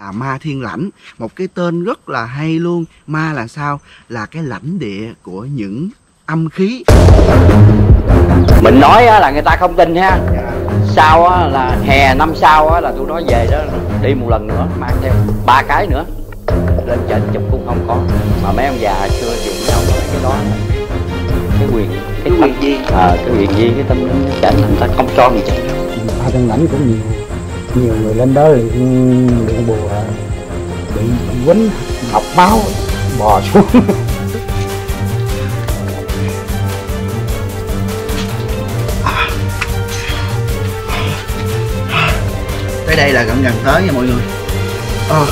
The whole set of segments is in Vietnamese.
là ma thiên lãnh một cái tên rất là hay luôn ma là sao là cái lãnh địa của những âm khí mình nói á, là người ta không tin ha sau á, là hè năm sau á, là tôi nói về đó đi một lần nữa mang theo ba cái nữa lên trên chụp cũng không có mà mấy ông già xưa thì không có cái đó cái quyền cái quyền gì à, cái quyền gì cái tâm linh chảnh người ta không cho mình chảnh ba thằng lãnh cũng nhiều nhiều người lên đó thì bị bùa bị quýnh học máu bò xuống. Tới đây là gần gần tới nha mọi người. Ờ,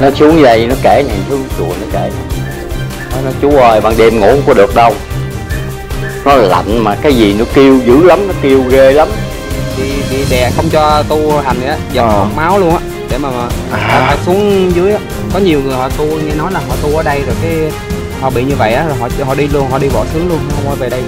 nó xuống vậy nó kể này xuống chùa nó kể. Nó nói chú ơi ban đêm ngủ không có được đâu. Nó lạnh mà cái gì nó kêu dữ lắm nó kêu ghê lắm đè không cho tu hành á dập Ờ. máu luôn á để mà, mà À. phải xuống dưới á có nhiều người họ tu nghe nói là họ tu ở đây rồi cái họ bị như vậy á rồi họ họ đi luôn họ đi bỏ xứ luôn không quay về đây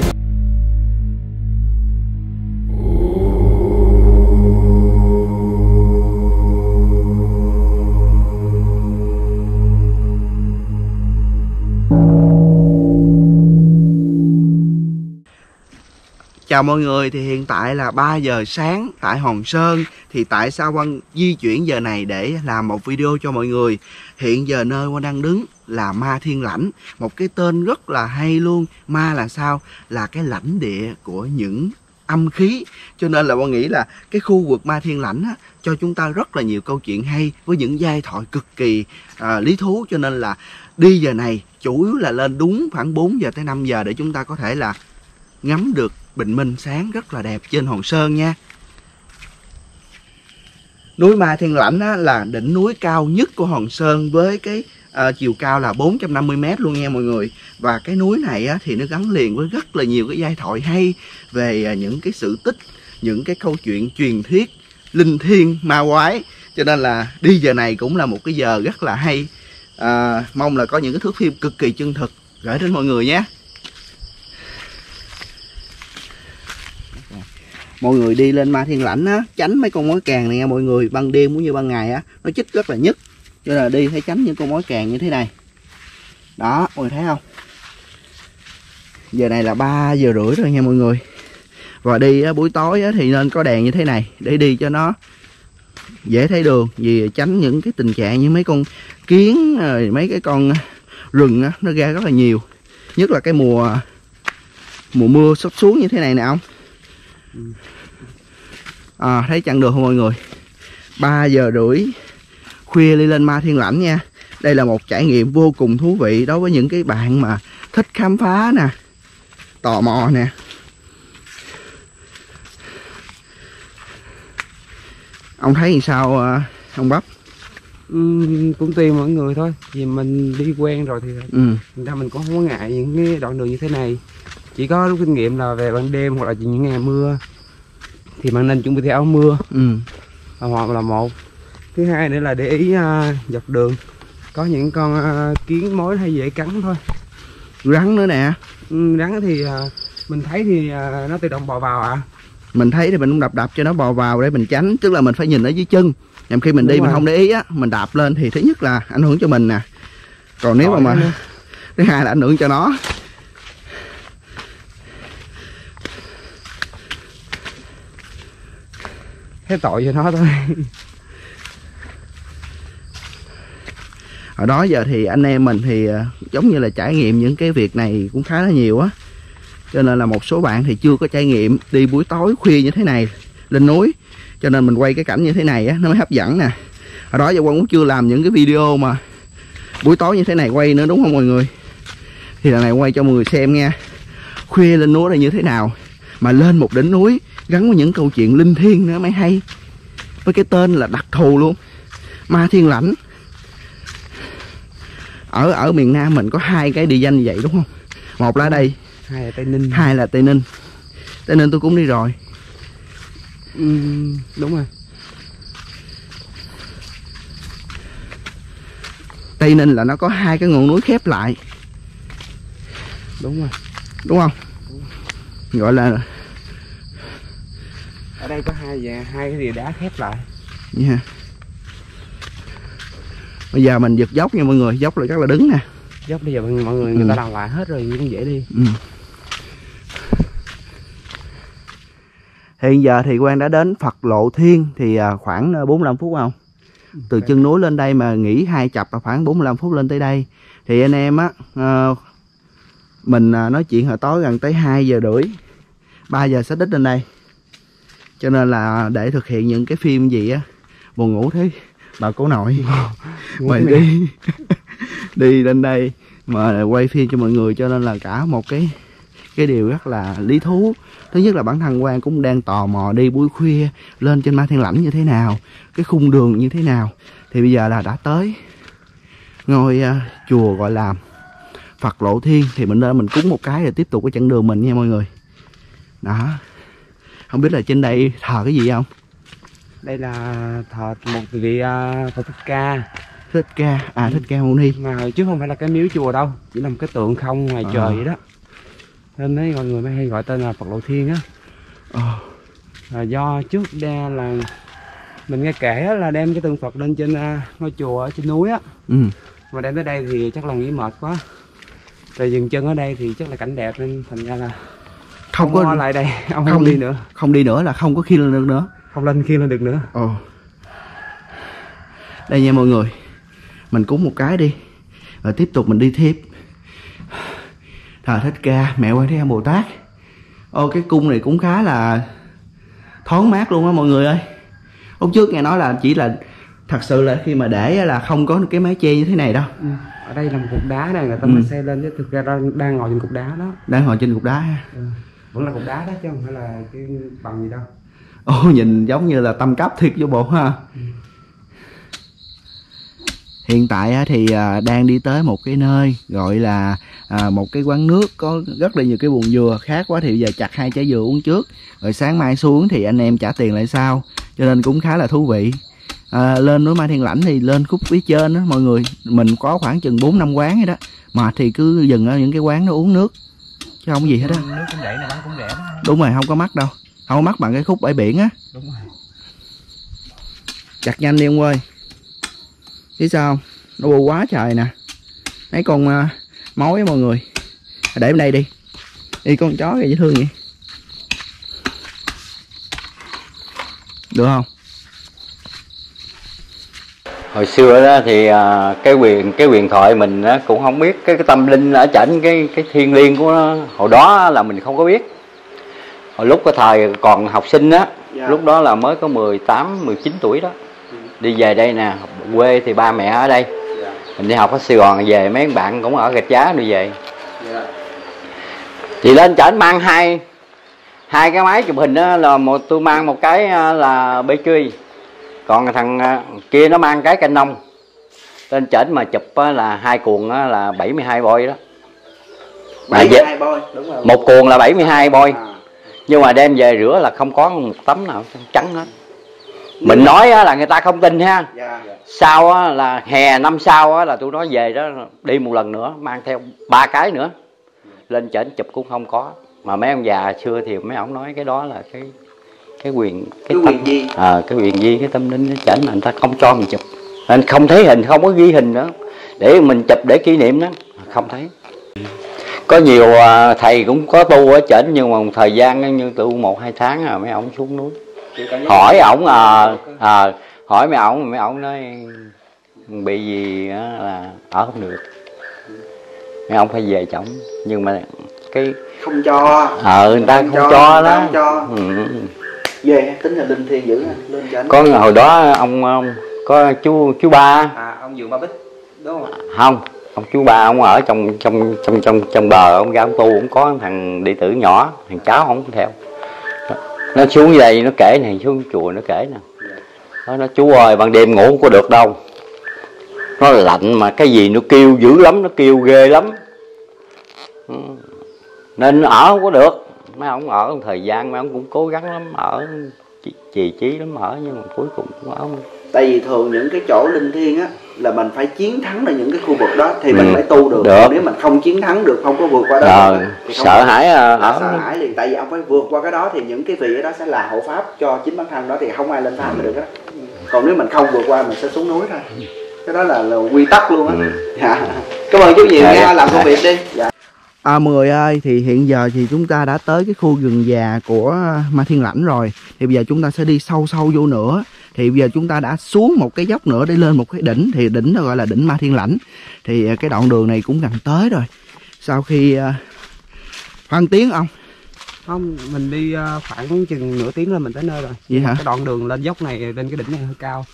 Chào mọi người thì hiện tại là 3 giờ sáng tại Hòn Sơn. Thì tại sao Quang di chuyển giờ này để làm một video cho mọi người? Hiện giờ nơi Quang đang đứng là Ma Thiên Lãnh. Một cái tên rất là hay luôn. Ma là sao? Là cái lãnh địa của những âm khí. Cho nên là Quang nghĩ là cái khu vực Ma Thiên Lãnh á, cho chúng ta rất là nhiều câu chuyện hay Với những giai thoại cực kỳ à, lý thú. Cho nên là đi giờ này chủ yếu là lên đúng khoảng 4 giờ tới 5 giờ Để chúng ta có thể là ngắm được bình minh sáng rất là đẹp trên Hòn Sơn nha. Núi Ma Thiên Lãnh á, là đỉnh núi cao nhất của Hòn Sơn với cái à, chiều cao là 450 m luôn nha mọi người. Và cái núi này á, thì nó gắn liền với rất là nhiều cái giai thoại hay về à, những cái sự tích, những cái câu chuyện truyền thuyết linh thiêng ma quái. Cho nên là đi giờ này cũng là một cái giờ rất là hay. À, mong là có những cái thước phim cực kỳ chân thực gửi đến mọi người nhé. Mọi người đi lên ma thiên lãnh á tránh mấy con mối càng này nha mọi người. Ban đêm cũng như ban ngày á nó chích rất là nhức cho nên là đi phải tránh những con mối càng như thế này. Đó mọi người thấy không? Giờ này là 3 giờ rưỡi rồi nha mọi người. Và đi á, buổi tối á, thì nên có đèn như thế này để đi cho nó dễ thấy đường. Vì tránh những cái tình trạng như mấy con kiến rồi mấy cái con rừng á, nó ra rất là nhiều. Nhất là cái mùa mùa mưa sắp xuống như thế này nè ông à, thấy chặng đường không mọi người? 3 giờ rưỡi khuya đi lên ma thiên lãnh nha. Đây là một trải nghiệm vô cùng thú vị đối với những cái bạn mà thích khám phá nè tò mò nè. Ông thấy sao à, ông bắp? Ừm, cũng tùy mọi người thôi. Vì mình đi quen rồi thì ừ. thành ra mình cũng không có ngại những cái đoạn đường như thế này chỉ có rút kinh nghiệm là về ban đêm hoặc là những ngày mưa. Thì bạn nên chuẩn bị theo áo mưa. Ừ. Và hoặc là một thứ hai nữa là để ý à, dọc đường. Có những con à, kiến mối hay dễ cắn thôi. Rắn nữa nè. Ừ, rắn thì à, mình thấy thì à, nó tự động bò vào ạ. Mình thấy thì mình cũng đập đập cho nó bò vào để mình tránh. Tức là mình phải nhìn ở dưới chân. Nhằm khi mình Đúng đi mình rồi. không để ý á mình đạp lên thì thứ nhất là ảnh hưởng cho mình nè. Còn nếu mà Tội mà nữa. thứ hai là ảnh hưởng cho nó thế tội cho nó thôi. Hồi đó giờ thì anh em mình thì ờ, giống như là trải nghiệm những cái việc này cũng khá là nhiều á. Cho nên là một số bạn thì chưa có trải nghiệm đi buổi tối khuya như thế này, lên núi. Cho nên mình quay cái cảnh như thế này á, nó mới hấp dẫn nè. Hồi đó giờ quang cũng chưa làm những cái video mà buổi tối như thế này quay nữa, đúng không mọi người? Thì lần này quay cho mọi người xem nha. Khuya lên núi là như thế nào mà lên một đỉnh núi gắn với những câu chuyện linh thiêng nữa mới hay. Với cái tên là đặc thù luôn. Ma thiên lãnh. Ở ở miền Nam mình có hai cái địa danh như vậy đúng không? Một là đây hai là tây ninh. hai là Tây Ninh. Tây Ninh tôi cũng đi rồi. Ừm, đúng rồi. Tây Ninh là nó có hai cái ngọn núi khép lại. Đúng rồi. Đúng không? Gọi là ở đây có hai hai cái rìa đá khép lại nha bây giờ mình giật dốc nha mọi người dốc là chắc là đứng nè dốc bây giờ mọi người người Ừ. ta làm lại hết rồi cũng dễ đi Ừ. Hiện giờ thì Quang đã đến Phật Lộ Thiên thì à, khoảng à, 45 phút không? Từ chân núi lên đây mà nghỉ hai chập là khoảng 45 phút lên tới đây. Thì anh em á à, mình à, nói chuyện hồi tối gần tới 2 giờ rưỡi 3 giờ sẽ đích lên đây. Cho nên là để thực hiện những cái phim gì á buồn ngủ thế bà cố nội. Mày đi. Đi lên đây mà quay phim cho mọi người cho nên là cả một cái cái điều rất là lý thú. Thứ nhất là bản thân quan cũng đang tò mò đi buổi khuya lên trên ma thiên lãnh như thế nào cái khung đường như thế nào. Thì bây giờ là đã tới ngôi à, chùa gọi là Phật Lộ Thiên. Thì mình lên mình cúng một cái rồi tiếp tục cái chặng đường mình nha mọi người. Đó không biết là trên đây thờ cái gì không? Đây là thờ một vị uh, Phật Thích Ca. Thích ca. À thích ca mâu ni. Mà chứ không phải là cái miếu chùa đâu chỉ là một cái tượng không ngoài Ờ. trời vậy đó. Nên đấy mọi người mới hay gọi tên là Phật Lộ Thiên á. Là do trước đây là mình nghe kể là đem cái tượng Phật lên trên à, ngôi chùa ở trên núi á. Ừ. Mà đem tới đây thì chắc là nghĩ mệt quá. Rồi dừng chân ở đây thì chắc là cảnh đẹp nên thành ra là không ông có lại đây ông không không đi. nữa không đi nữa là không có khi lên được nữa không lên kia lên được nữa Ồ. Đây nha mọi người. Mình cúng một cái đi. Rồi tiếp tục mình đi tiếp. Thờ Thích Ca, mẹ Quan Thế Âm Bồ Tát. Ô cái cung này cũng khá là thoáng mát luôn á mọi người ơi. Lúc trước nghe nói là chỉ là thật sự là khi mà để là không có cái mái che như thế này đâu. ừ. ở đây là một cục đá này người ta Ừ. mới xây lên chứ thực ra đang, đang ngồi trên cục đá đó Đang ngồi trên cục đá ha. ừ vẫn là cục đá đó chứ không phải là cái bằng gì đâu. Ô nhìn giống như là tâm cấp thiệt vô bộ ha. Hiện tại thì à, đang đi tới một cái nơi gọi là à, một cái quán nước có rất là nhiều cái buồn dừa khác quá thì giờ chặt hai trái dừa uống trước. Rồi sáng mai xuống thì anh em trả tiền lại sau cho nên cũng khá là thú vị. À, lên núi Mai Thiên Lãnh thì lên khúc phía trên đó mọi người mình có khoảng chừng 4 năm quán vậy đó. Mà thì cứ dừng ở những cái quán nó uống nước chứ không gì hết á. Nước cũng rẻ này bán cũng rẻ đó. Đúng rồi không có mắc đâu. Không có mắc bằng cái khúc bãi biển á. Đúng rồi. Chặt nhanh đi ông ơi. Biết sao không? Nó bù quá trời nè. Mấy con uh, mối á mọi người. Để bên đây đi. Đi con chó kìa dễ thương vậy. Được không hồi xưa đó thì à, cái quyền cái quyền thoại mình á, cũng không biết cái, cái tâm linh ở trển cái cái thiên liêng của nó hồi đó là mình không có biết. Hồi lúc cái thời còn học sinh á Dạ. lúc đó là mới có 18 19 tuổi đó. Đi về đây nè quê thì ba mẹ ở đây. Mình đi học ở Sài Gòn về mấy bạn cũng ở gạch giá đi về. Thì lên trển mang hai hai cái máy chụp hình đó là một tôi mang một cái à, là BQ còn thằng à, kia nó mang cái Canon lên trển mà chụp á, là hai cuộn á, là 72 boy đó. Mà về- hai bôi đúng rồi. một cuộn là 72 boy. À. nhưng mà đem về rửa là không có một tấm nào trắng hết. Mình nói á, là người ta không tin ha. Dạ. sau á, là hè năm sau á, là tôi nói về đó đi một lần nữa mang theo ba cái nữa. Lên trển chụp cũng không có. Mà mấy ông già xưa thì mấy ông nói cái đó là cái cái quyền Cái tâm- quyền di. Ờ, cái quyền di cái tâm linh nó chảnh người ta không cho mình chụp. Nên không thấy hình không có ghi hình nữa để mình chụp để kỷ niệm đó. Không thấy. Có nhiều à, thầy cũng có tu ở trển nhưng mà một thời gian như tu một hai tháng rồi mấy ông xuống núi. Hỏi ổng à, à, hỏi mấy ổng mấy ổng nói bị gì á là ở không được. Mấy ông phải về chổng. Nhưng mà cái không cho. Ờ người ta Không không cho, cho đó. không cho. ừ. Về tính là linh thiêng dữ lên cho anh. Có hồi đó ông, ông có chú chú ba à ông dượng ba bích đúng không? Không ông chú ba ông ở trong trong trong trong trong bờ ông ra ông tu ông có thằng đệ tử nhỏ thằng cháu không theo. Nó xuống đây nó kể này xuống chùa nó kể nè. Nó nói chú ơi ban đêm ngủ không có được đâu. Nó lạnh mà cái gì nó kêu dữ lắm nó kêu ghê lắm. Ừ. nên ở không có được mấy ông ở một thời gian mấy ông cũng cố gắng lắm ở trì- trí lắm ở nhưng mà cuối cùng cũng ở. Không tại vì thường những cái chỗ linh thiêng á là mình phải chiến thắng được những cái khu vực đó thì mình Ừ. mới tu được, Được. Nếu mình không chiến thắng được không có vượt qua đó thì không sợ hãi à, ở sợ hãi liền tại vì ông phải vượt qua cái đó thì những cái vị đó sẽ là hộ pháp cho chính bản thân đó thì không ai lên pháp được đó còn nếu mình không vượt qua mình sẽ xuống núi thôi. Cái đó là, là quy tắc luôn á. Dạ. Cảm ơn chú nhiều Dạ, nha. dạ. làm công việc đi. Dạ À mọi người ơi thì hiện giờ thì chúng ta đã tới cái khu rừng già của Ma Thiên Lãnh rồi. Thì bây giờ chúng ta sẽ đi sâu sâu vô nữa. Thì bây giờ chúng ta đã xuống một cái dốc nữa để lên một cái đỉnh. Thì đỉnh đó gọi là đỉnh Ma Thiên Lãnh. Thì à, cái đoạn đường này cũng gần tới rồi. Sau khi uh, khoảng tiếng ông không mình đi khoảng chừng nửa tiếng là mình tới nơi rồi. Vậy hả? cái đoạn đường lên dốc này lên cái đỉnh này hơi cao.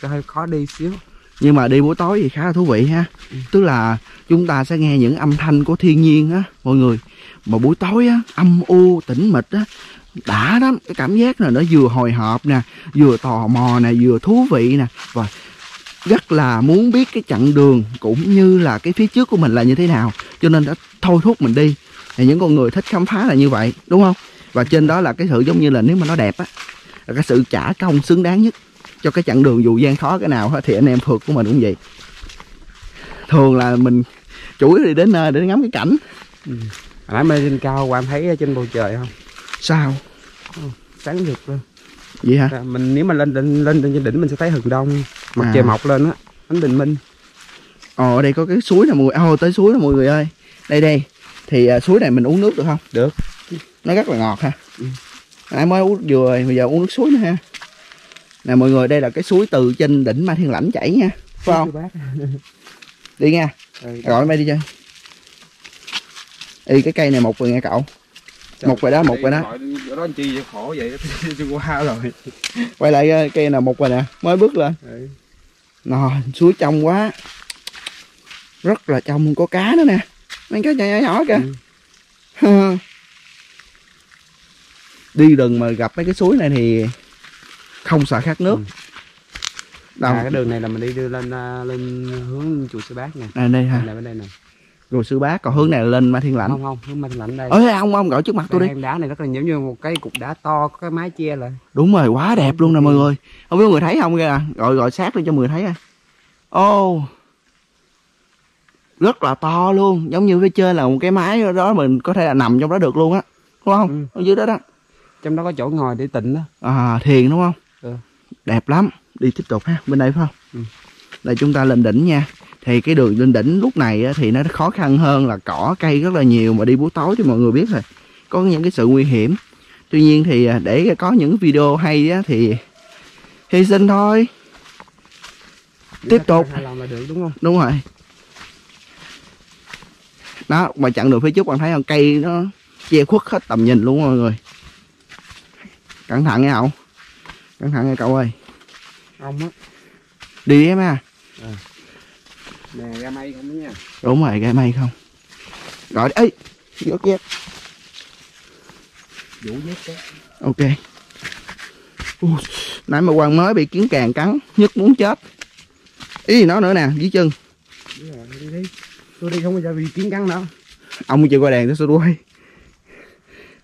Cái hơi khó đi xíu nhưng mà đi buổi tối thì khá là thú vị ha. Tức là chúng ta sẽ nghe những âm thanh của thiên nhiên á, mọi người. Mà buổi tối á, âm u, tĩnh mịch á, đã lắm. Cái cảm giác là nó vừa hồi hộp nè, vừa tò mò nè, vừa thú vị nè. Và rất là muốn biết cái chặng đường cũng như là cái phía trước của mình là như thế nào. Cho nên đã thôi thúc mình đi. Thì những con người thích khám phá là như vậy, đúng không? Và trên đó là cái sự giống như là nếu mà nó đẹp á, là cái sự trả công xứng đáng nhất cho cái chặng đường dù gian khó cái nào hết thì anh em phượt của mình cũng vậy. Thường là mình chủ yếu đi đến nơi để ngắm cái cảnh. Hồi nãy mình lên cao qua em thấy trên bầu trời không? Sao? Sáng rực luôn. Vậy hả? Dạ, mình nếu mà lên lên lên trên đỉnh mình sẽ thấy hừng đông mặt À. trời mọc lên á ánh bình minh. Ồ ở đây có cái suối nè mọi người. Ồ tới suối nè mọi người ơi. Đây đây. Thì à, suối này mình uống nước được không? Được. Nó rất là ngọt ha. Ừ. Nãy mới uống vừa rồi Bây giờ uống nước suối nữa ha Nè mọi người đây là cái suối từ trên đỉnh Ma Thiên Lãnh chảy nha Phải không? Đi nha Ừ, Gọi mày đi chơi Ê cái cây này một rồi nghe cậu. Một rồi đó một rồi đó. Ở đó anh chi vậy? Khổ vậy qua rồi. Quay lại ờ, cây nào một rồi nè Mới bước lên. Ừ. Nò suối trong quá. Rất là trong có cá nữa nè. Mấy cái nhỏ nhỏ, nhỏ kìa. Đi rừng mà gặp mấy cái suối này thì Không sợ khát nước Ừ. Đâu À, cái đường này là mình đi đưa lên à, lên hướng chùa Sư Bác nè. à, đây ha Này bên đây nè. Rồi sư bác còn hướng này là lên Ma Thiên Lãnh Không không, hướng Minh Lãnh đây. Ơi ông ông gọi trước mặt tôi Cái đi đá này rất là giống như một cái cục đá to có cái mái che lại. Đúng rồi quá đẹp luôn nè mọi người Không biết mọi người thấy không kìa à? Gọi gọi sát lên cho mọi người thấy à Ô Rất là to luôn Giống như phía trên là một cái mái đó mình có thể là nằm trong đó được luôn á Đúng không? Ở dưới đó đó Trong đó có chỗ ngồi để tịnh đó. À thiền đúng không? Ừ. Đẹp lắm Đi tiếp tục ha Bên đây phải không? Ừ. Đây chúng ta lên đỉnh nha Thì cái đường lên đỉnh lúc này thì nó khó khăn hơn là cỏ cây rất là nhiều Mà đi buổi tối thì mọi người biết rồi Có những cái sự nguy hiểm Tuy nhiên thì à, để có những video hay á, thì hy sinh thôi Tiếp tục. Được đúng không? Đúng rồi Đó mà chặn đường phía trước bạn thấy không Cây nó che khuất hết tầm nhìn luôn mọi người Cẩn thận nghe cậu Cẩn thận nghe cậu ơi. Ông á. Đi em à? Nè ra mây không đó nha. Đúng rồi gai mây không? Gọi ấy Giót dép Vũ dép đó. Ok. Ui, Nãy mà quan mới bị kiến càng cắn Nhất muốn chết. Ý gì nó nữa nè dưới chân. Đi đi. Tôi đi không bao giờ bị kiến cắn đâu. Ông chưa qua đèn tôi sẽ đuôi.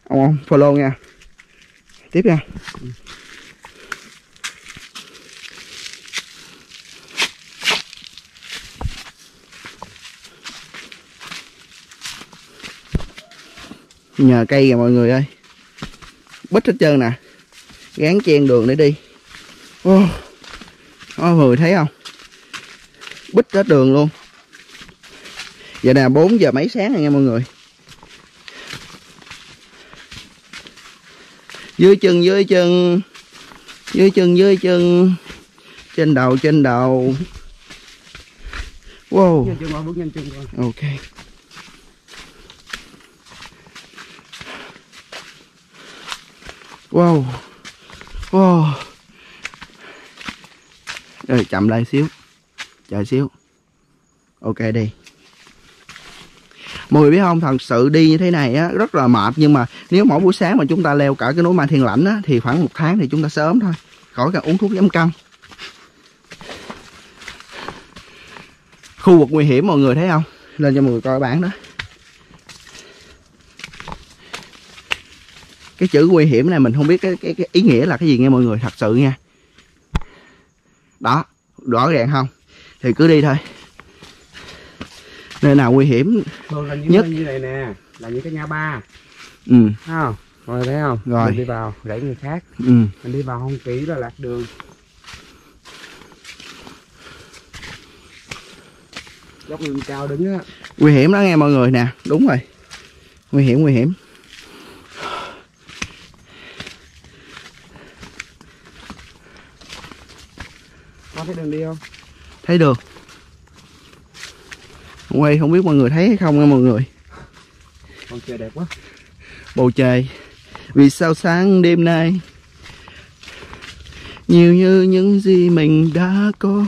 Ông ông follow nha. Tiếp nha Nhờ cây kìa mọi người ơi. Bích hết trơn nè. Gán chen đường để đi. Ô Mọi người thấy không? Bích hết đường luôn. Giờ nè 4 giờ mấy sáng rồi nha mọi người. Dưới chân dưới chân. Dưới chân dưới chân. Trên đầu trên đầu. Wow. Nhanh chân qua bước nhanh chân qua. Ok Wow. Wow. Rồi chậm lại xíu. Chờ xíu. Ok đi. Mọi người biết không, thật sự đi như thế này á, rất là mệt Nhưng mà nếu mỗi buổi sáng mà chúng ta leo cả cái núi Ma Thiên Lãnh á, Thì khoảng một tháng thì chúng ta sớm thôi. Khỏi cần uống thuốc giảm cân. Khu vực nguy hiểm mọi người thấy không? Lên cho mọi người coi bản đó. cái chữ nguy hiểm này mình không biết cái, cái, cái ý nghĩa là cái gì nghe mọi người thật sự nha đó rõ ràng không? Thì cứ đi thôi. Nơi nào nguy hiểm thường là những nhất? như này nè là những cái ngã ba. Ừ. Thấy mọi người thấy không? Rồi. Mình đi vào rẫy người khác. Ừ. Mình đi vào không kỹ là lạc đường. Dốc lưng cao đứng á. Nguy hiểm đó nghe mọi người nè. Đúng rồi. Nguy hiểm nguy hiểm. Thấy đường đi không? Thấy được quay không biết mọi người thấy hay không nha mọi người. Còn trời đẹp quá. Bầu trời. Vì sao sáng đêm nay nhiều như những gì mình đã có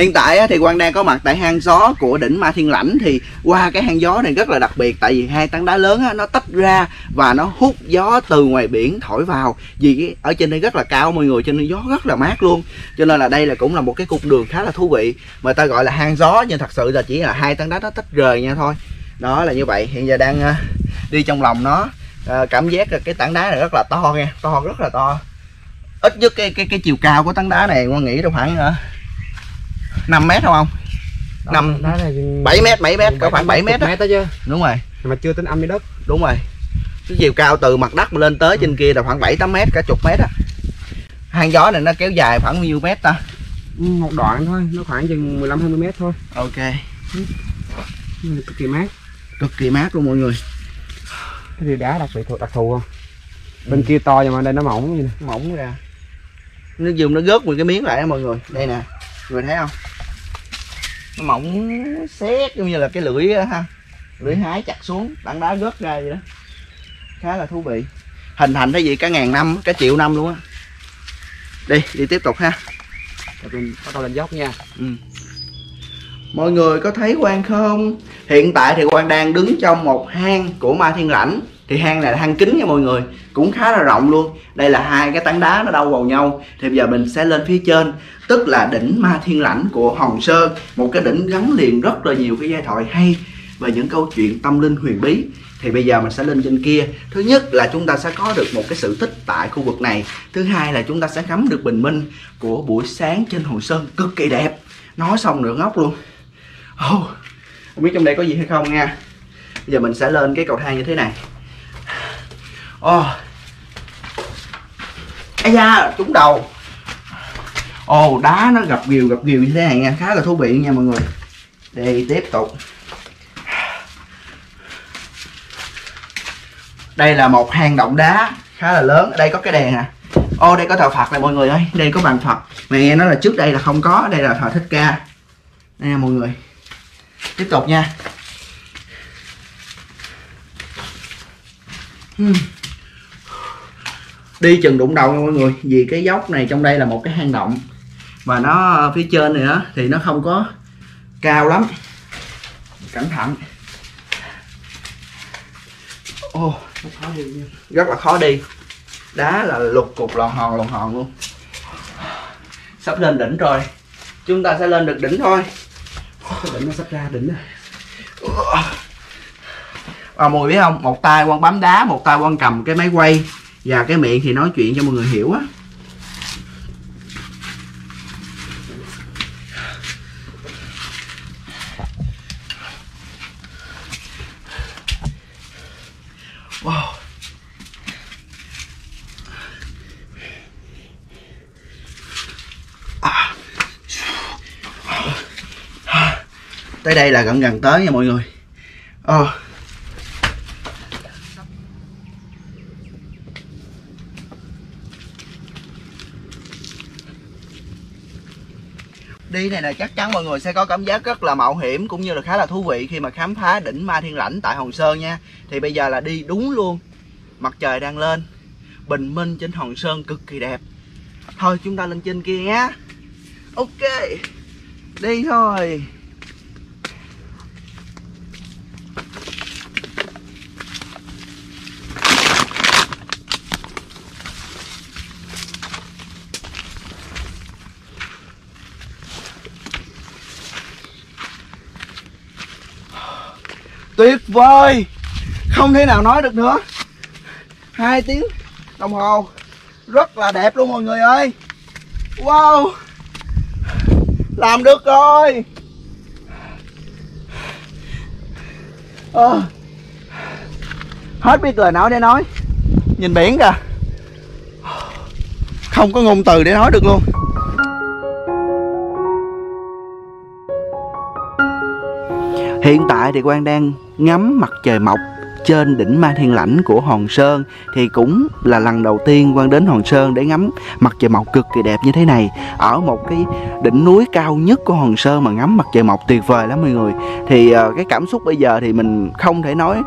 Hiện tại thì Quang đang có mặt tại hang gió của đỉnh Ma Thiên Lãnh. Thì qua cái hang gió này rất là đặc biệt, tại vì hai tảng đá lớn nó tách ra và nó hút gió từ ngoài biển thổi vào. Vì ở trên đây rất là cao, mọi người cho nên gió rất là mát luôn. Cho nên là đây là cũng là một cái cung đường khá là thú vị, mà ta gọi là hang gió. Nhưng thật sự là chỉ là hai tảng đá nó tách rời nha thôi. Đó là như vậy. Hiện giờ đang ờ, đi trong lòng nó. Ờ, cảm giác là cái tảng đá này rất là to nha. To, rất là to. Ít nhất cái cái cái chiều cao của tảng đá này, Quang nghĩ đâu khoảng 5 mét không không Năm- đá này 7 mét 7 mét có khoảng 7 mét đó mét đó chứ. Đúng rồi. Mà chưa tính âm với đất. Đúng rồi. Cái chiều cao từ mặt đất lên tới trên kia là khoảng 7 8 mét cả chục mét á. Hang gió này nó kéo dài khoảng bao nhiêu mét ta? Ừ, một đoạn thôi nó khoảng chừng 15 20 mét thôi. Ok. Mà cực kỳ mát. Cực kỳ mát luôn mọi người. Cái gì đá đặc biệt thuộc đặc thù không? Bên kia to nhưng mà đây nó mỏng như này. Mỏng ra. Nó dùng nó gớt một cái miếng lại đó mọi người. Đây nè. Người thấy không nó mỏng xét giống như là cái lưỡi á ha. Lưỡi hái chặt xuống tảng đá gớt ra vậy đó. Khá là thú vị. Hình thành cái gì? Cả ngàn năm cả triệu năm luôn á. Đi đi tiếp tục ha. Mình bắt đầu lên dốc nha. Ừ. Mọi người có thấy Quang không? Hiện tại thì Quang đang đứng trong một hang của Ma Thiên Lãnh thì hang này là hang kính nha mọi người Cũng khá là rộng luôn. Đây là hai cái tảng đá nó đâu vào nhau. Thì bây giờ mình sẽ lên phía trên Tức là đỉnh Ma Thiên Lãnh của Hòn Sơn. Một cái đỉnh gắn liền rất là nhiều cái giai thoại hay Và những câu chuyện tâm linh huyền bí. Thì bây giờ mình sẽ lên trên kia. Thứ nhất là chúng ta sẽ có được một cái sự tích tại khu vực này. Thứ hai là chúng ta sẽ ngắm được bình minh của buổi sáng trên hòn sơn cực kỳ đẹp. Nói xong nữa ngốc luôn. Oh, không biết trong đây có gì hay không nha. Bây giờ mình sẽ lên cái cầu thang như thế này oh. ây da trúng đầu. Ồ oh, đá nó gập nhiều gập nhiều như thế này nha khá là thú vị nha mọi người. Đây tiếp tục. Đây là một hang động đá khá là lớn. Ở đây có cái đèn nè ô đây có thờ phật này mọi người ơi. Đây có bàn phật. Mà nghe nói là trước đây là không có đây là thờ thích ca. Đây nha mọi người. Tiếp tục nha. Hmm đi chừng đụng đầu nha mọi người vì cái dốc này trong đây là một cái hang động. Và nó phía trên này đó thì nó không có cao lắm. Cẩn thận. Ô rất là khó đi. Đá là lục cục lòn hòn lòn hòn luôn. Sắp lên đỉnh rồi. Chúng ta sẽ lên được đỉnh thôi. Cái đỉnh nó sắp ra đỉnh rồi. Ờ, à, mùi biết không? Một tay quan bấm đá một tay quan cầm cái máy quay và cái miệng thì nói chuyện cho mọi người hiểu á wow. À. tới đây là gần gần tới nha mọi người oh. Đi này là chắc chắn mọi người sẽ có cảm giác rất là mạo hiểm cũng như là khá là thú vị khi mà khám phá đỉnh Ma Thiên Lãnh tại Hòn Sơn nha. Thì bây giờ là đi đúng luôn. Mặt trời đang lên, bình minh trên Hòn Sơn cực kỳ đẹp. Thôi, chúng ta lên trên kia nhé ok, đi thôi. tuyệt vời. Không thể nào nói được nữa. Hai tiếng đồng hồ. Rất là đẹp luôn mọi người ơi. Wow. Làm được rồi. À, hết biết lời nào để nói. Nhìn biển kìa. Không có ngôn từ để nói được luôn. Hiện tại thì quang đang ngắm mặt trời mọc trên đỉnh Ma Thiên Lãnh của Hòn Sơn. Thì cũng là lần đầu tiên Quang đến Hòn Sơn để ngắm mặt trời mọc cực kỳ đẹp như thế này. Ở một cái đỉnh núi cao nhất của Hòn Sơn mà ngắm mặt trời mọc tuyệt vời lắm mọi người. Thì ờ, cái cảm xúc bây giờ thì mình không thể nói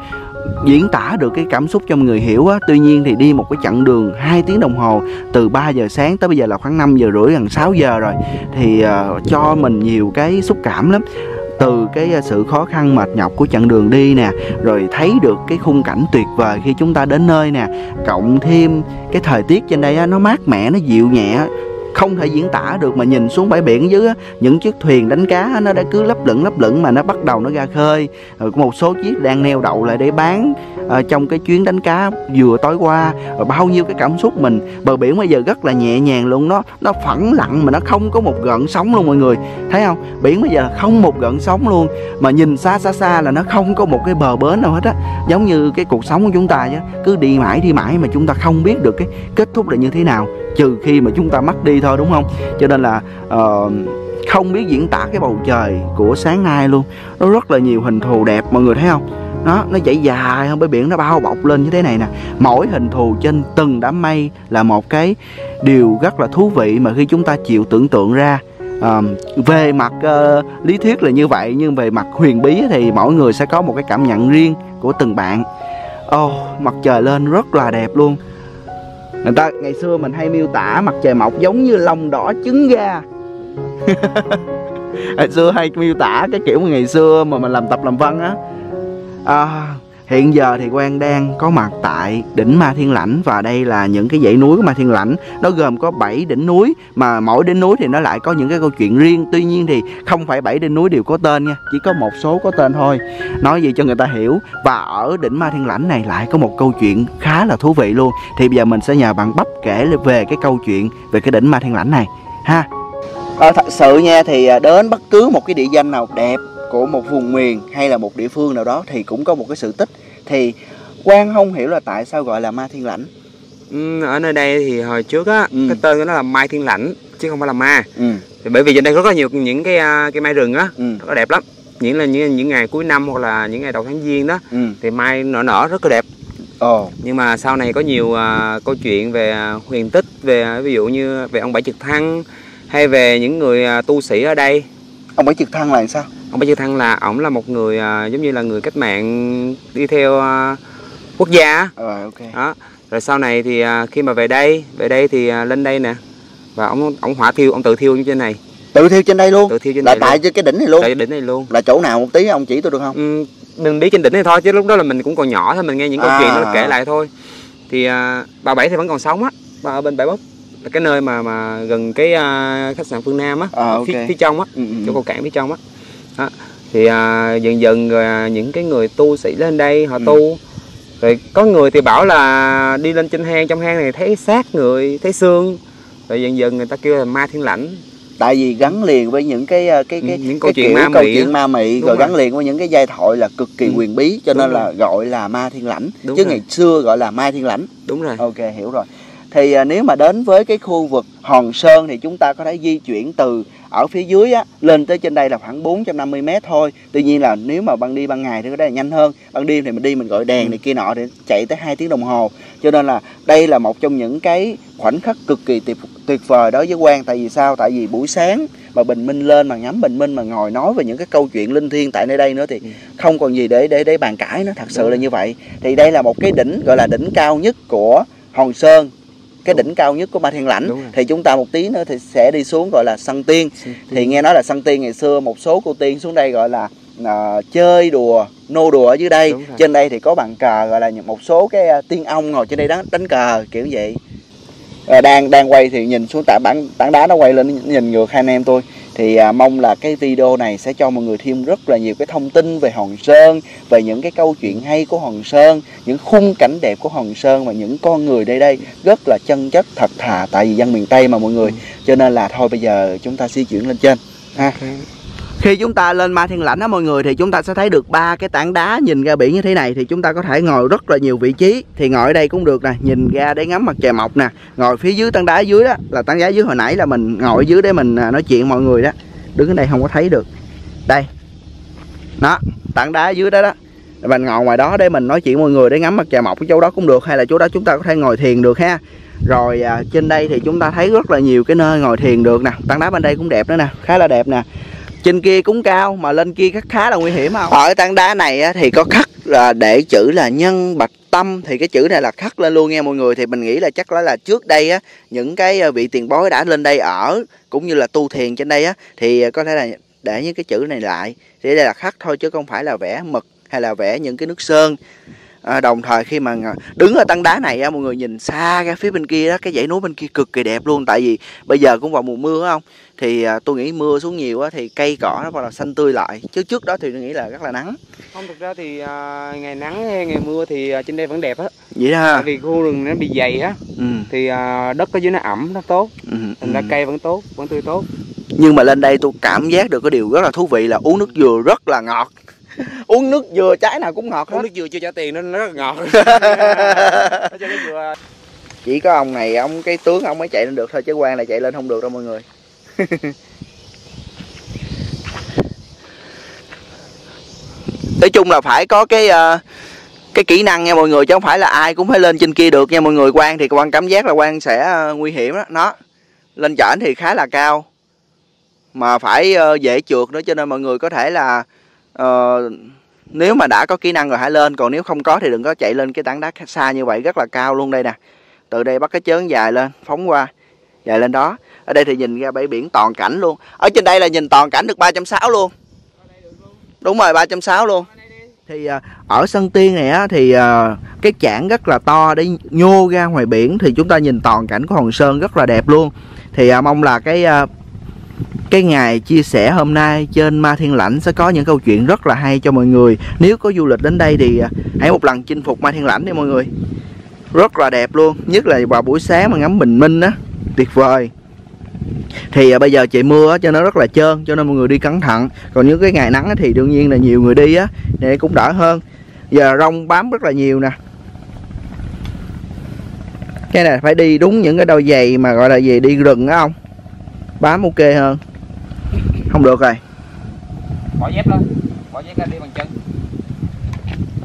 diễn tả được cái cảm xúc cho mọi người hiểu á. Tuy nhiên thì đi một cái chặng đường 2 tiếng đồng hồ từ 3 giờ sáng tới bây giờ là khoảng 5 giờ rưỡi gần 6 giờ rồi. Thì uh, cho mình nhiều cái xúc cảm lắm từ cái à, sự khó khăn mệt nhọc của chặng đường đi nè rồi thấy được cái khung cảnh tuyệt vời khi chúng ta đến nơi nè cộng thêm cái thời tiết trên đây á, nó mát mẻ nó dịu nhẹ không thể diễn tả được mà nhìn xuống bãi biển dưới á, những chiếc thuyền đánh cá nó đã cứ lấp lửng lấp lửng mà nó bắt đầu nó ra khơi. Rồi có một số chiếc đang neo đậu lại để bán à, trong cái chuyến đánh cá vừa tối qua. Rồi bao nhiêu cái cảm xúc mình. Bờ biển bây giờ rất là nhẹ nhàng luôn nó nó phẳng lặng mà nó không có một gợn sóng luôn mọi người. Thấy không? Biển bây giờ không một gợn sóng luôn mà nhìn xa xa xa là nó không có một cái bờ bến nào hết á. Giống như cái cuộc sống của chúng ta chứ cứ đi mãi đi mãi mà chúng ta không biết được cái kết thúc là như thế nào trừ khi mà chúng ta mất đi thôi đúng không? Cho nên là uh, không biết diễn tả cái bầu trời của sáng nay luôn. Nó rất là nhiều hình thù đẹp mọi người thấy không? Nó nó chảy dài hơn bãi biển nó bao bọc lên như thế này nè. Mỗi hình thù trên từng đám mây là một cái điều rất là thú vị mà khi chúng ta chịu tưởng tượng ra. À, về mặt uh, lý thuyết là như vậy nhưng về mặt huyền bí thì mỗi người sẽ có một cái cảm nhận riêng của từng bạn. Ồ oh, mặt trời lên rất là đẹp luôn người ta ngày xưa mình hay miêu tả mặt trời mọc giống như lông đỏ trứng gà. Ngày xưa hay miêu tả cái kiểu ngày xưa mà mình làm tập làm văn á. À, hiện giờ thì quang đang có mặt tại đỉnh ma thiên lãnh và đây là những cái dãy núi của ma thiên lãnh. Nó gồm có 7 đỉnh núi mà mỗi đỉnh núi thì nó lại có những cái câu chuyện riêng. Tuy nhiên thì không phải bảy đỉnh núi đều có tên nha chỉ có một số có tên thôi. Nói gì cho người ta hiểu. Và ở đỉnh ma thiên lãnh này lại có một câu chuyện khá là thú vị luôn. Thì bây giờ mình sẽ nhờ bạn bắp kể về cái câu chuyện về cái đỉnh ma thiên lãnh này. Ha. À, thật sự nha thì à, đến bất cứ một cái địa danh nào đẹp của một vùng miền hay là một địa phương nào đó thì cũng có một cái sự tích thì quan không hiểu là tại sao gọi là ma thiên lãnh ừ, ở nơi đây thì hồi trước á ừ. cái tên của nó là mai thiên lãnh chứ không phải là ma ừ. thì bởi vì trên đây rất là nhiều những cái à, cái mai rừng á ừ. rất là đẹp lắm những là những, những ngày cuối năm hoặc là những ngày đầu tháng giêng đó ừ. thì mai nở nở rất là đẹp Ồ. nhưng mà sau này có nhiều uh, câu chuyện về uh, huyền tích về uh, ví dụ như về ông bảy trực thăng hay về những người uh, tu sĩ ở đây ông bảy trực thăng là sao ông Bảy Chư Thăng là ổng là một người à, giống như là người cách mạng đi theo à, quốc gia Rồi, ok. đó. Rồi sau này thì à, khi mà về đây về đây thì à, lên đây nè. Và ông ông hỏa thiêu ông tự thiêu như trên này. Tự thiêu trên đây luôn? Tự thiêu trên là tại trên cái đỉnh này luôn? Tại đỉnh này luôn. Là chỗ nào một tí ông chỉ tôi được không? Ừ, mình đi trên đỉnh này thôi chứ lúc đó là mình cũng còn nhỏ thôi mình nghe những câu À. chuyện nó kể lại thôi. Thì à, bà bảy thì vẫn còn sống á bà ở bên bãi bốc. Là cái nơi mà mà gần cái à, khách sạn phương nam á À, ok. phía, phía trong á ừ, ừ, chỗ ừ. cầu cảng phía trong á đó. thì à, dần dần rồi à, những cái người tu sĩ lên đây họ Ừ. tu rồi có người thì bảo là đi lên trên hang trong hang này thấy xác người thấy xương rồi dần dần người ta kêu là ma thiên lãnh tại vì gắn liền với những cái ờ, cái cái những cái câu chuyện ma câu mị chuyện ma mị Đúng rồi rồi. gắn liền với những cái giai thoại là cực kỳ Ừ. quyền bí cho Đúng nên rồi. là gọi là ma thiên lãnh Đúng chứ rồi. ngày xưa gọi là ma thiên lãnh đúng rồi ok hiểu rồi thì à, nếu mà đến với cái khu vực Hòn Sơn thì chúng ta có thể di chuyển từ ở phía dưới á lên tới trên đây là khoảng 450 m thôi. Tuy nhiên là nếu mà ban đi ban ngày thì có thể là nhanh hơn. Ban đêm thì mình đi mình gọi đèn này kia nọ để chạy tới 2 tiếng đồng hồ. Cho nên là đây là một trong những cái khoảnh khắc cực kỳ tuyệt tuyệt vời đối với Quang tại vì sao? Tại vì buổi sáng mà bình minh lên mà ngắm bình minh mà ngồi nói về những cái câu chuyện linh thiêng tại nơi đây nữa thì Ừ. không còn gì để để để bàn cãi nữa thật sự là như vậy thì đây là một cái đỉnh gọi là đỉnh cao nhất của Hòn Sơn cái đỉnh cao nhất của Ma Thiên Lãnh. Đúng thì chúng ta một tí nữa thì sẽ đi xuống gọi là săn tiên. Thì nghe nói là săn tiên ngày xưa một số cô tiên xuống đây gọi là à, chơi đùa nô đùa ở dưới đây. Đúng trên đây thì có bàn cờ gọi là một số cái à, tiên ông ngồi trên đây đánh đánh cờ kiểu vậy. À, đang đang quay thì nhìn xuống tại bản tảng đá nó quay lên nhìn ngược hai anh em tôi thì à, mong là cái video này sẽ cho mọi người thêm rất là nhiều cái thông tin về Hòn Sơn về những cái câu chuyện hay của Hòn Sơn những khung cảnh đẹp của Hòn Sơn và những con người đây đây rất là chân chất thật thà tại vì dân miền Tây mà mọi người. Cho nên là thôi bây giờ chúng ta di chuyển lên trên ha khi chúng ta lên ma thiên lãnh á mọi người thì chúng ta sẽ thấy được ba cái tảng đá nhìn ra biển như thế này. Thì chúng ta có thể ngồi rất là nhiều vị trí. Thì ngồi ở đây cũng được nè nhìn ra để ngắm mặt trời mọc nè. Ngồi phía dưới tảng đá dưới đó là tảng đá dưới hồi nãy là mình ngồi ở dưới để mình à, nói chuyện mọi người đó. Đứng ở đây không có thấy được. Đây. Đó tảng đá dưới đó đó. Mình ngồi ngoài đó để mình nói chuyện mọi người để ngắm mặt trời mọc cái chỗ đó cũng được hay là chỗ đó chúng ta có thể ngồi thiền được ha. Rồi à, trên đây thì chúng ta thấy rất là nhiều cái nơi ngồi thiền được nè. Tảng đá bên đây cũng đẹp nữa nè khá là đẹp nè trên kia cũng cao mà lên kia khắc khá là nguy hiểm không? Ở tảng đá này á, thì có khắc là để chữ là nhân bạch tâm thì cái chữ này là khắc lên luôn nha mọi người. Thì mình nghĩ là chắc là là trước đây á những cái ờ, vị tiền bối đã lên đây ở cũng như là tu thiền trên đây á thì ờ, có thể là để những cái chữ này lại. Thì đây là khắc thôi chứ không phải là vẽ mực hay là vẽ những cái nước sơn à, đồng thời khi mà đứng ở tảng đá này á mọi người nhìn xa ra phía bên kia đó cái dãy núi bên kia cực kỳ đẹp luôn. Tại vì bây giờ cũng vào mùa mưa không thì à, tôi nghĩ mưa xuống nhiều á thì cây cỏ nó bắt đầu xanh tươi lại. Chứ trước đó thì tôi nghĩ là rất là nắng. Không thực ra thì à, ngày nắng hay ngày mưa thì à, trên đây vẫn đẹp á. Vậy đó tại vì khu rừng nó bị dày á. Ừ. thì à, đất ở dưới nó ẩm nó tốt. Ừ. thành ra ừ. cây vẫn tốt vẫn tươi tốt. Nhưng mà lên đây tôi cảm giác được cái điều rất là thú vị là uống nước dừa rất là ngọt uống nước dừa trái nào cũng ngọt hết. uống nước dừa chưa trả tiền nó nó rất là ngọt. Chỉ có ông này ông cái tướng ông mới chạy lên được thôi chứ quan là chạy lên không được đâu mọi người. Nói chung là phải có cái ờ, cái kỹ năng nha mọi người chứ không phải là ai cũng phải lên trên kia được nha mọi người. Quan thì quan cảm giác là quan sẽ ờ, nguy hiểm đó nó lên trển thì khá là cao. Mà phải ờ, dễ trượt nữa cho nên mọi người có thể là uh, nếu mà đã có kỹ năng rồi hãy lên còn nếu không có thì đừng có chạy lên cái tảng đá xa như vậy rất là cao luôn đây nè. Từ đây bắt cái chớn dài lên phóng qua dài lên đó. Ở đây thì nhìn ra bãi biển toàn cảnh luôn. Ở trên đây là nhìn toàn cảnh được 360 luôn. Đúng rồi 360 luôn. Thì ờ, ở sân tiên này á thì ờ, cái chảng rất là to để nhô ra ngoài biển thì chúng ta nhìn toàn cảnh của hòn sơn rất là đẹp luôn. Thì mong là cái cái ngày chia sẻ hôm nay trên Ma Thiên Lãnh sẽ có những câu chuyện rất là hay cho mọi người. Nếu có du lịch đến đây thì à, hãy một lần chinh phục Ma Thiên Lãnh đi mọi người. Rất là đẹp luôn nhất là vào buổi sáng mà ngắm bình minh á. Tuyệt vời. Thì à, bây giờ trời mưa á cho nó rất là trơn cho nên mọi người đi cẩn thận. Còn những cái ngày nắng á, thì đương nhiên là nhiều người đi á để cũng đỡ hơn. Giờ rong bám rất là nhiều nè. Cái này phải đi đúng những cái đôi giày mà gọi là gì? Đi rừng á không bám ok hơn không được rồi. Bỏ dép lên. Bỏ dép ra đi bằng chân.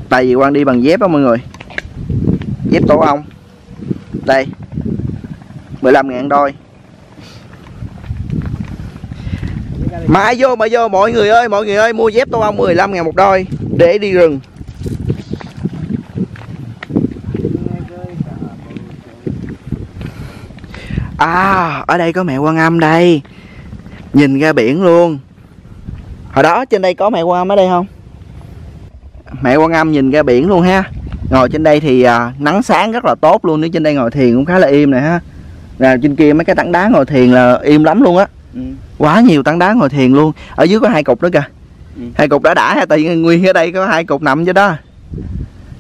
Tại vì quan đi bằng dép á mọi người. Dép tổ ong. Đây. 15 ngàn đôi. Mà vô mà vô. Mọi người ơi mọi người ơi mua dép tổ ong 15 ngàn một đôi. Để đi rừng. À ở đây có mẹ quan âm đây Nhìn ra biển luôn. Hồi đó trên đây có mẹ quan âm ở đây không? Mẹ quan âm nhìn ra biển luôn ha. Ngồi trên đây thì à, nắng sáng rất là tốt luôn Nếu trên đây ngồi thiền cũng khá là im nè ha. Rồi trên kia mấy cái tảng đá ngồi thiền là im lắm luôn á. Ừ. Quá nhiều tảng đá ngồi thiền luôn. Ở dưới có hai cục nữa kìa. Ừ. Hai cục đã đã ha Tại nguyên ở đây có hai cục nằm chứ đó.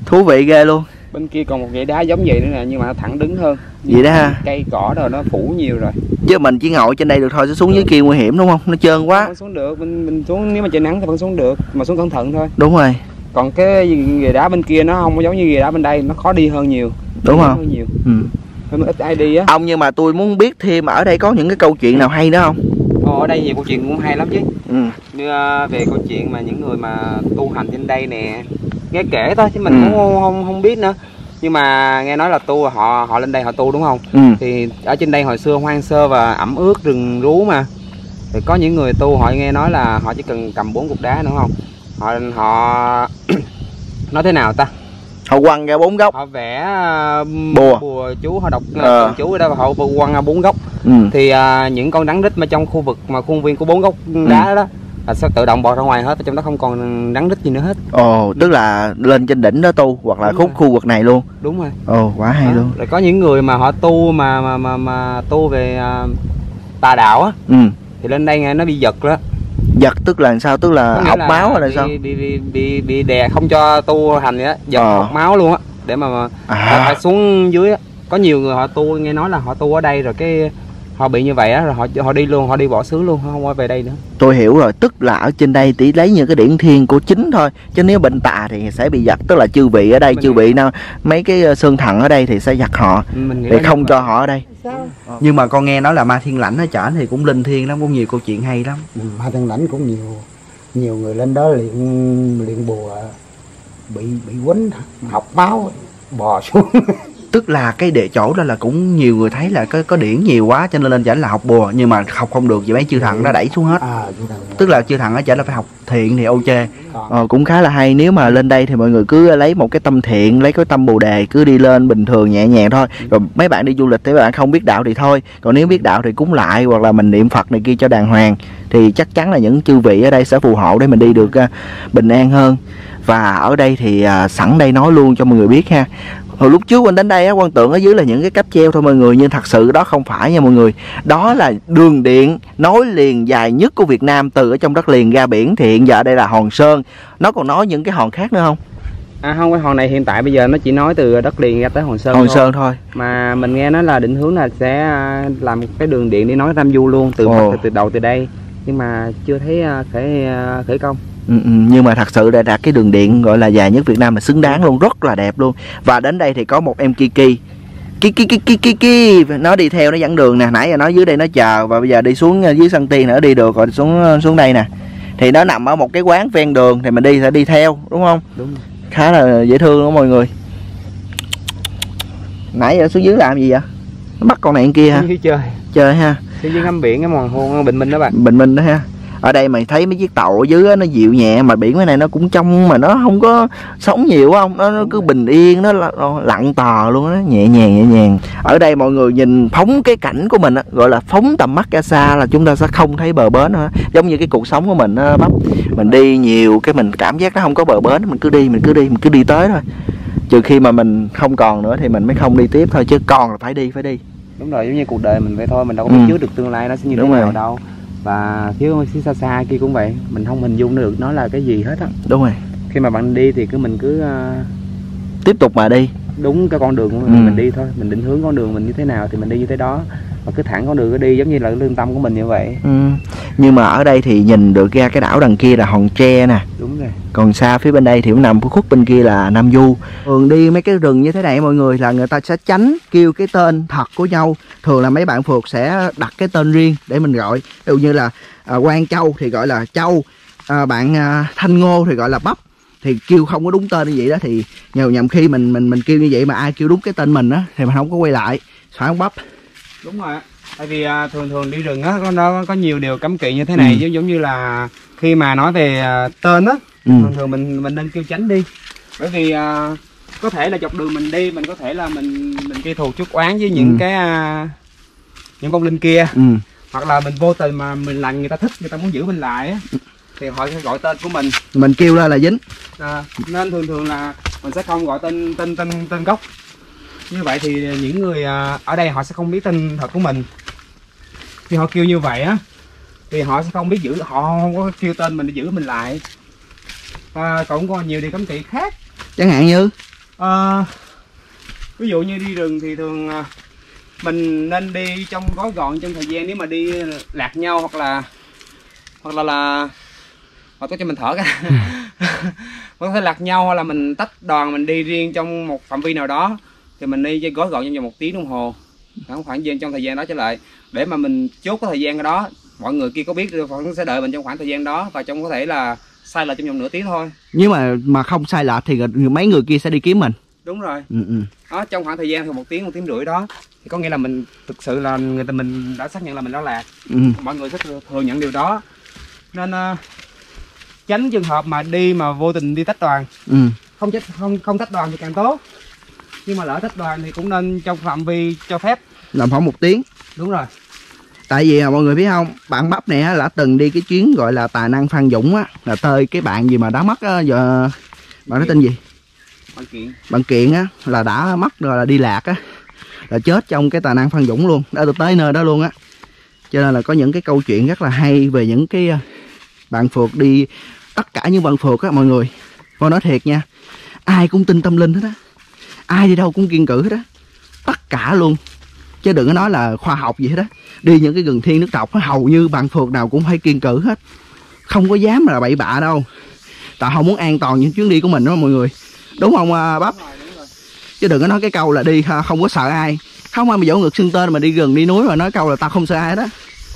Thú vị ghê luôn. Bên kia còn một dãy đá giống vậy nữa nè nhưng mà nó thẳng đứng hơn. Vậy đó ha. Cây cỏ rồi nó phủ nhiều rồi Chứ mình chỉ ngồi trên đây được thôi Chứ xuống dưới kia nguy hiểm đúng không? Nó trơn quá. Không xuống được. Mình mình xuống nếu mà trời nắng thì vẫn xuống được mà xuống cẩn thận thôi. Đúng rồi. Còn cái ghề đá bên kia nó không có giống như ghề đá bên đây nó khó đi hơn nhiều. Đúng không? hơn nhiều. Ừ. Ít ai đi á. Ông nhưng mà tôi muốn biết thêm ở đây có những cái câu chuyện nào hay nữa không? Ồ, ở đây nhiều câu chuyện cũng hay lắm chứ. Ừ. như ờ, về câu chuyện mà những người mà tu hành trên đây nè. Nghe kể thôi chứ mình Ừ. cũng không, không không biết nữa nhưng mà nghe nói là tu họ họ lên đây họ tu đúng không Ừ. thì ở trên đây hồi xưa hoang sơ và ẩm ướt rừng rú mà thì có những người tu họ nghe nói là họ chỉ cần cầm bốn cục đá nữa không họ họ nói thế nào ta Họ quăng ra bốn góc họ vẽ Bùa. bùa chú họ đọc Ờ. chú ở đây và họ quăng ra bốn góc ừ. thì à, những con rắn rít mà trong khu vực mà khuôn viên của bốn góc đá đó, đó là sẽ tự động bò ra ngoài hết trong đó không còn rắn rít gì nữa hết. Ồ tức là lên trên đỉnh đó tu Hoặc là Đúng khúc rồi. khu vực này luôn. Đúng rồi. Ồ quá hay Đó. luôn. Rồi có những người mà họ tu mà mà mà, mà tu về à, tà đạo á ừ. thì lên đây nghe nó bị giật đó. Giật tức là sao? Tức là ọc máu hay là bị, sao? bị, bị, bị, bị đè không cho tu hành vậy đó giật Ờ. ọc máu luôn á để mà, mà À. phải xuống dưới á. Có nhiều người họ tu nghe nói là họ tu ở đây rồi cái họ bị như vậy á rồi họ họ đi luôn họ đi bỏ xứ luôn họ không quay về đây nữa. Tôi hiểu rồi tức là ở trên đây chỉ lấy những cái điển thiên của chính thôi chứ nếu bệnh tà thì sẽ bị giật tức là chư vị ở đây Mình chư nghĩ- vị nào mấy cái ờ, sơn thần ở đây thì sẽ giật họ để không cho vậy. họ ở đây. Nhưng mà con nghe nói là ma thiên lãnh nó chở thì cũng linh thiêng lắm cũng nhiều câu chuyện hay lắm. Mà thằng lãnh cũng nhiều nhiều người lên đó luyện luyện bùa bị bị quýnh học máu bò xuống tức là cái địa chỗ đó là cũng nhiều người thấy là có có điển nhiều quá cho nên lên chảnh là học bùa nhưng mà học không được vì mấy chư thần nó đẩy xuống hết. À tức là chư thần ở chảnh là phải học thiện thì ok. Còn ờ, cũng khá là hay nếu mà lên đây thì mọi người cứ lấy một cái tâm thiện lấy cái tâm bồ đề cứ đi lên bình thường nhẹ nhàng thôi. Rồi mấy bạn đi du lịch thì mấy bạn không biết đạo thì thôi. Còn nếu biết đạo thì cúng lại hoặc là mình niệm phật này kia cho đàng hoàng. Thì chắc chắn là những chư vị ở đây sẽ phù hộ để mình đi được à, bình an hơn. Và ở đây thì à, sẵn đây nói luôn cho mọi người biết ha hồi lúc trước anh đến đây á quan tượng ở dưới là những cái cáp treo thôi mọi người nhưng thật sự đó không phải nha mọi người. Đó là đường điện nối liền dài nhất của Việt Nam từ ở trong đất liền ra biển thì hiện giờ đây là Hòn Sơn. Nó còn nói những cái hòn khác nữa không? À không cái hòn này hiện tại bây giờ nó chỉ nói từ đất liền ra tới hòn sơn Hòn thôi. Sơn thôi. Mà mình nghe nói là định hướng là sẽ à, làm cái đường điện đi nói Nam Du luôn từ Ồ. từ, từ đầu từ đây. Nhưng mà chưa thấy à, khởi à, khởi công nhưng mà thật sự là đạt cái đường điện gọi là dài nhất Việt Nam là xứng đáng luôn rất là đẹp luôn. Và đến đây thì có một em Kiki. Kiki Kiki Kiki nó đi theo nó dẫn đường nè. Nãy giờ nó dưới đây nó chờ và bây giờ đi xuống ờ, dưới sân tiên nữa đi được rồi xuống ờ, xuống đây nè. Thì nó nằm ở một cái quán ven đường thì mình đi sẽ đi theo đúng không? Đúng khá là dễ thương không mọi người. Nãy giờ xuống dưới làm gì vậy? Nó bắt con này con kia hả? Chơi. Chơi ha. Dưới dưới ngắm biển cái mòn hôn bình minh đó bạn. Bình minh đó ha ở đây mày thấy mấy chiếc tàu ở dưới á, nó dịu nhẹ mà biển cái này nó cũng trong mà nó không có sóng nhiều không nó, nó cứ bình yên nó, lặng tò luôn á nhẹ nhàng nhẹ nhàng. Ở đây mọi người nhìn phóng cái cảnh của mình á, gọi là phóng tầm mắt ra xa là chúng ta sẽ không thấy bờ bến nữa. Giống như cái cuộc sống của mình á bắp mình đi nhiều cái mình cảm giác nó không có bờ bến mình cứ đi mình cứ đi mình cứ đi tới thôi. Trừ khi mà mình không còn nữa thì mình mới không đi tiếp thôi chứ còn là phải đi phải đi. Đúng rồi giống như cuộc đời mình vậy thôi mình đâu có Ừ. biết trước được tương lai nó sẽ như thế nào đâu và phía xa xa kia cũng vậy mình không hình dung được nó là cái gì hết á. Đúng rồi. Khi mà bạn đi thì cứ mình cứ à, tiếp tục mà đi. đúng cái con đường của mình, Ừ. mình đi thôi mình định hướng con đường mình như thế nào thì mình đi như thế đó và cứ thẳng con đường cứ đi giống như là lương tâm của mình như vậy. Ừ. Nhưng mà ở đây thì nhìn được ra cái đảo đằng kia là Hòn Tre nè. Đúng rồi. Còn xa phía bên đây thì cũng nằm khuất bên kia là Nam Du. Thường đi mấy cái rừng như thế này mọi người là người ta sẽ tránh kêu cái tên thật của nhau. Thường là mấy bạn phượt sẽ đặt cái tên riêng để mình gọi. Ví dụ như là à, Quang Châu thì gọi là Châu à, Bạn à, Thanh Ngô thì gọi là Bắp. Thì kêu không có đúng tên như vậy đó thì nhờ nhầm khi mình mình mình kêu như vậy mà ai kêu đúng cái tên mình á thì mình không có quay lại. Không bắp đúng rồi tại vì à, thường thường đi rừng á có nó có nhiều điều cấm kỵ như thế này Ừ. giống giống như là khi mà nói về à, tên á ừ. thường thường mình mình nên kêu tránh đi bởi vì à, có thể là dọc đường mình đi mình có thể là mình mình gây thù chút oán với những Ừ. cái à, những con linh kia Ừ. hoặc là mình vô tình mà mình làm người ta thích người ta muốn giữ mình lại á thì họ sẽ gọi tên của mình mình kêu lên là dính à, nên thường thường là mình sẽ không gọi tên tên tên tên gốc như vậy thì những người à, ở đây họ sẽ không biết tên thật của mình. Khi họ kêu như vậy á thì họ sẽ không biết giữ họ không có kêu tên mình để giữ mình lại. Và cũng có nhiều điều cấm kỵ khác. Chẳng hạn như? Ờ, ví dụ như đi rừng thì thường à, mình nên đi trong gói gọn trong thời gian nếu mà đi lạc nhau hoặc là hoặc là là hoặc có cho mình thở cái có thể lạc nhau hoặc là mình tách đoàn mình đi riêng trong một phạm vi nào đó thì mình đi gói gọn trong vòng một tiếng đồng hồ. Khoảng khoảng gian trong thời gian đó trở lại. Để mà mình chốt cái thời gian đó mọi người kia có biết vẫn sẽ đợi mình trong khoảng thời gian đó và trong có thể là sai lệch trong vòng nửa tiếng thôi. Nhưng mà mà không sai lệch thì mấy người kia sẽ đi kiếm mình. Đúng rồi. Ừ, ừ. đó trong khoảng thời gian thì một tiếng một tiếng rưỡi đó thì có nghĩa là mình thực sự là người ta mình đã xác nhận là mình đã lạc. Ừ. mọi người sẽ thừa nhận điều đó. Nên ờ, tránh trường hợp mà đi mà vô tình đi tách đoàn. Ừ. không chết không không tách đoàn thì càng tốt nhưng mà lỡ tách đoàn thì cũng nên trong phạm vi cho phép. Làm khoảng một tiếng. Đúng rồi. Tại vì à, mọi người biết không bạn bắp này á, đã từng đi cái chuyến gọi là tài năng phan dũng á là tơi cái bạn gì mà đã mất á giờ bạn nó tên gì? Hoàn kiện. Bạn kiện á là đã mất rồi là đi lạc á là chết trong cái tài năng phan dũng luôn đã được tới nơi đó luôn á. Cho nên là có những cái câu chuyện rất là hay về những cái à, bạn phượt đi tất cả những bạn phượt á mọi người. Con nói thiệt nha ai cũng tin tâm linh hết á ai đi đâu cũng kiên cử hết á. Tất cả luôn. Chứ đừng có nói là khoa học gì hết á. Đi những cái rừng thiên nước độc hầu như bạn phượt nào cũng phải kiên cử hết. Không có dám là bậy bạ đâu. Tại không muốn an toàn những chuyến đi của mình đó mọi người. Đúng không à, bắp? Chứ đừng có nói cái câu là đi ha, không có sợ ai. Không ai mà dỗ ngược xưng tên mà đi rừng đi núi mà nói câu là tao không sợ ai đó.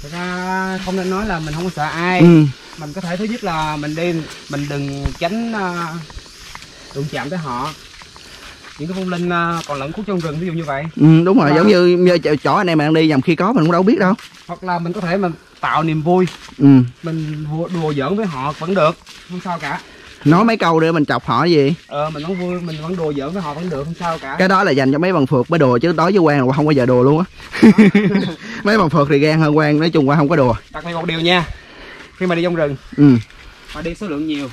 Thật ra không nên nói là mình không có sợ ai. Ừ. Mình có thể thứ nhất là mình đi mình đừng tránh uh, đụng chạm tới họ những cái phong linh uh, còn lẫn khuất trong rừng ví dụ như vậy. Ừ, đúng rồi Đó. giống như, như chỗ- anh em bạn đi nhầm khi có mình cũng đâu biết đâu. Hoặc là mình có thể mình tạo niềm vui. Ừ. mình đùa, giỡn với họ vẫn được không sao cả. Nói mấy câu để mình chọc họ gì? Ờ mình vẫn vui mình vẫn đùa giỡn với họ vẫn được không sao cả. Cái đó là dành cho mấy bằng phượt mới đùa chứ đối với quan là không bao giờ đùa luôn á. Mấy bằng phượt thì gan hơn quan nói chung quan không có đùa. Đặc biệt một điều nha khi mà đi trong rừng ừ. mà đi số lượng nhiều.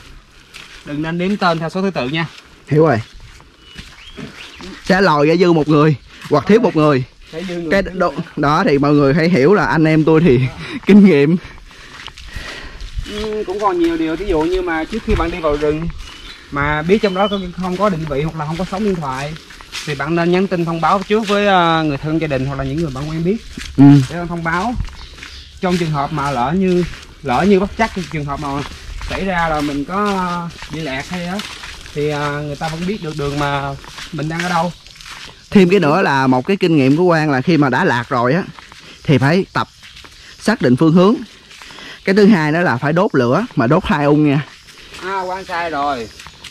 Đừng nên đếm tên theo số thứ tự nha. Hiểu rồi sẽ lòi ra dư một người hoặc thiếu một người. Cái đó, đó thì mọi người hãy hiểu là anh em tôi thì kinh nghiệm. Ừ, cũng còn nhiều điều ví dụ như mà trước khi bạn đi vào rừng mà biết trong đó không có định vị hoặc là không có sóng điện thoại thì bạn nên nhắn tin thông báo trước với ờ, người thân gia đình hoặc là những người bạn quen biết. Ừ. để thông báo. Trong trường hợp mà lỡ như lỡ như bất chắc trường hợp mà xảy ra là mình có ờ, bị lạc hay đó thì ờ, người ta vẫn biết được đường mà mình đang ở đâu. Thêm cái nữa là một cái kinh nghiệm của quan là khi mà đã lạc rồi á thì phải tập xác định phương hướng. Cái thứ hai đó là phải đốt lửa mà đốt hai ung nha. À quan sai rồi.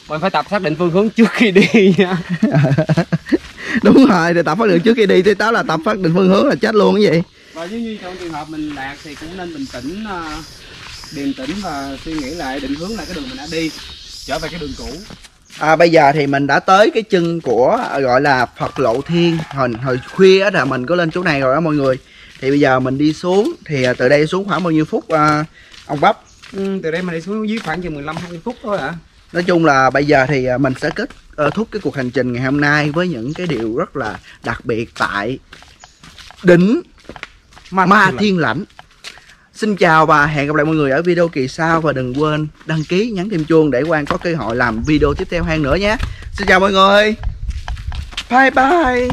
Mình phải tập xác định phương hướng trước khi đi nha. Đúng rồi thì tập phát định trước khi đi thì đó là tập phát định phương hướng là chết luôn cái gì. Và nếu như trong trường hợp mình lạc thì cũng nên bình tĩnh ờ, điềm tĩnh và suy nghĩ lại định hướng lại cái đường mình đã đi trở về cái đường cũ à, bây giờ thì mình đã tới cái chân của à, gọi là Phật Lộ Thiên. Hồi, hồi khuya á là mình có lên chỗ này rồi đó mọi người. Thì bây giờ mình đi xuống. Thì à, từ đây xuống khoảng bao nhiêu phút à, ông bắp? Ừ, từ đây mình đi xuống dưới khoảng chừng 15 20 phút thôi ạ. Nói chung là bây giờ thì à, mình sẽ kết ờ, thúc cái cuộc hành trình ngày hôm nay với những cái điều rất là đặc biệt tại đỉnh Ma Thiên Lãnh Xin chào và hẹn gặp lại mọi người ở video kỳ sau và đừng quên đăng ký, nhấn thêm chuông để Quang có cơ hội làm video tiếp theo hơn nữa nhé. Xin chào mọi người. Bye bye.